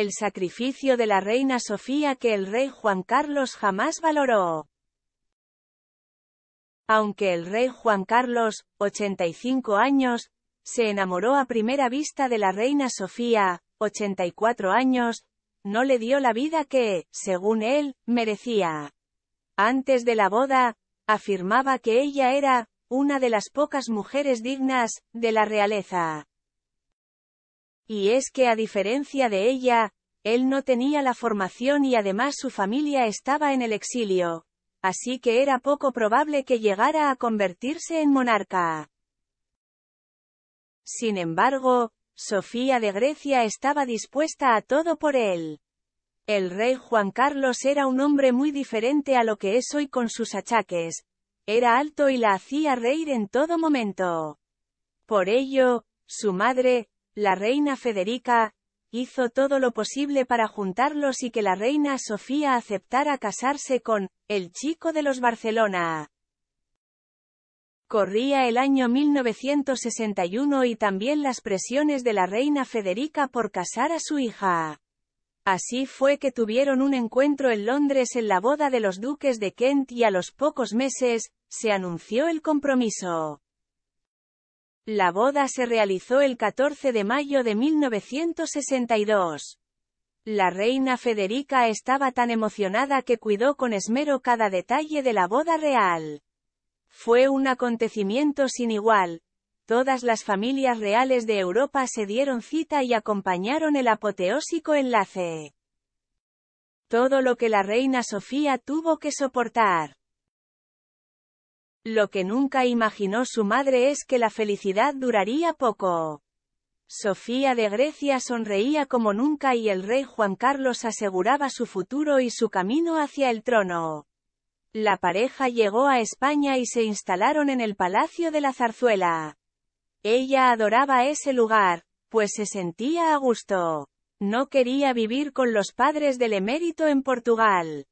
el sacrificio de la reina Sofía que el rey Juan Carlos jamás valoró. Aunque el rey Juan Carlos, 85 años, se enamoró a primera vista de la reina Sofía, 84 años, no le dio la vida que, según él, merecía. Antes de la boda, afirmaba que ella era, una de las pocas mujeres dignas, de la realeza. Y es que a diferencia de ella, él no tenía la formación y además su familia estaba en el exilio, así que era poco probable que llegara a convertirse en monarca. Sin embargo, Sofía de Grecia estaba dispuesta a todo por él. El rey Juan Carlos era un hombre muy diferente a lo que es hoy con sus achaques. Era alto y la hacía reír en todo momento. Por ello, su madre, la reina Federica, hizo todo lo posible para juntarlos y que la reina Sofía aceptara casarse con, el chico de los Barcelona. Corría el año 1961 y también las presiones de la reina Federica por casar a su hija. Así fue que tuvieron un encuentro en Londres en la boda de los duques de Kent y a los pocos meses, se anunció el compromiso. La boda se realizó el 14 de mayo de 1962. La reina Federica estaba tan emocionada que cuidó con esmero cada detalle de la boda real. Fue un acontecimiento sin igual. Todas las familias reales de Europa se dieron cita y acompañaron el apoteósico enlace. Todo lo que la reina Sofía tuvo que soportar. Lo que nunca imaginó su madre es que la felicidad duraría poco. Sofía de Grecia sonreía como nunca y el rey Juan Carlos aseguraba su futuro y su camino hacia el trono. La pareja llegó a España y se instalaron en el Palacio de la Zarzuela. Ella adoraba ese lugar, pues se sentía a gusto. No quería vivir con los padres del emérito en Portugal.